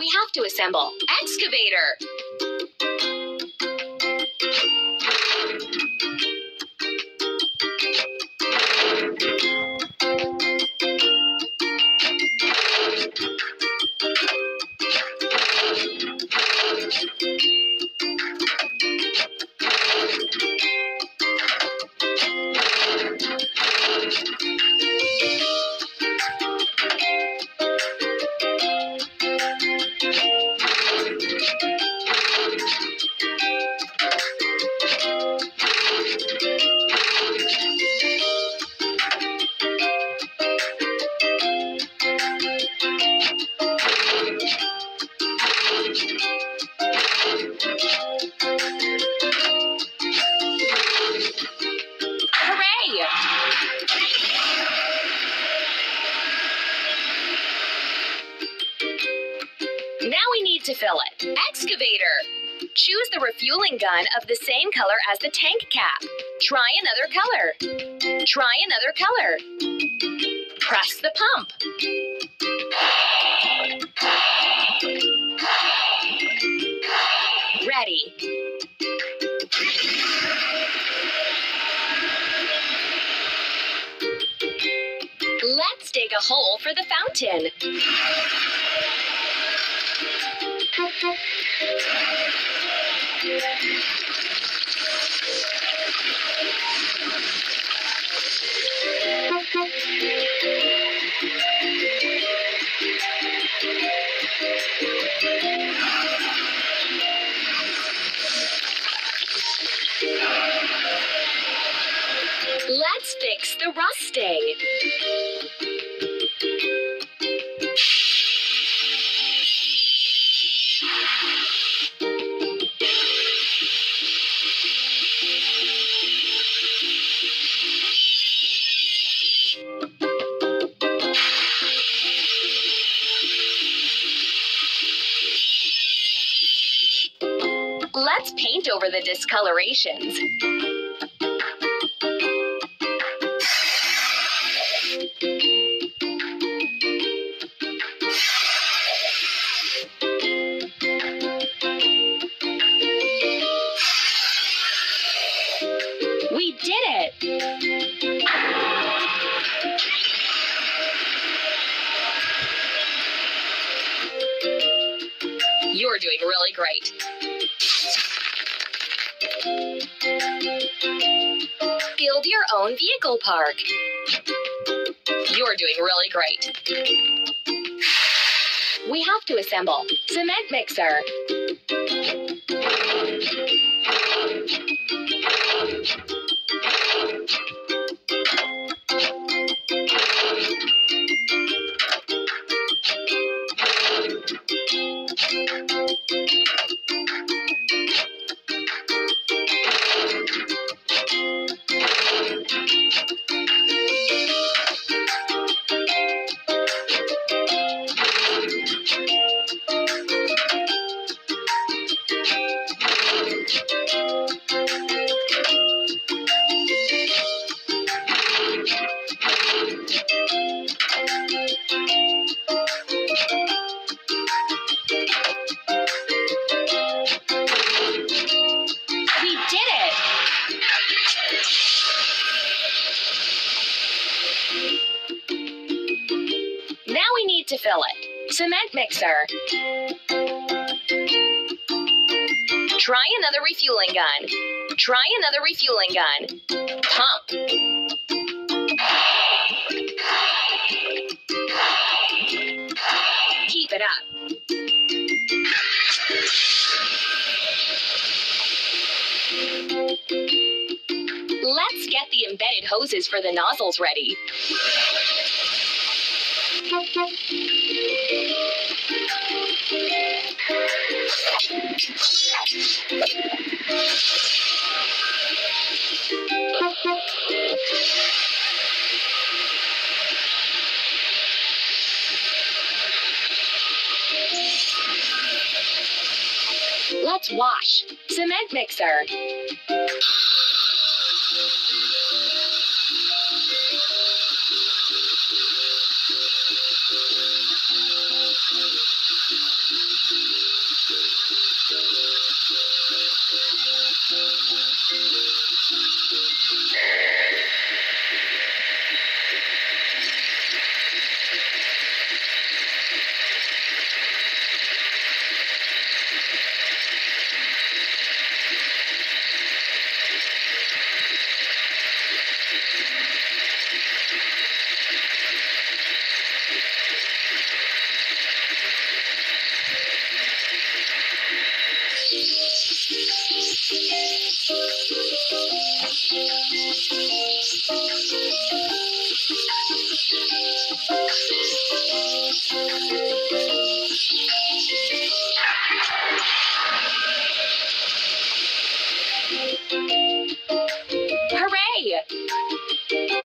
We have to assemble. Excavator. Need to fill it. Excavator. Choose the refueling gun of the same color as the tank cap. Try another color. Try another color. Press the pump. Ready. Let's dig a hole for the fountain. Let's fix the rusting. Let's paint over the discolorations. We did it! You're doing really great. Build your own vehicle park. You're doing really great. We have to assemble. Cement mixer. Now we need to fill it. Cement mixer. Try another refueling gun. Try another refueling gun. Pump. Keep it up. Get the embedded hoses for the nozzles ready. Let's wash. Cement mixer. Thank you.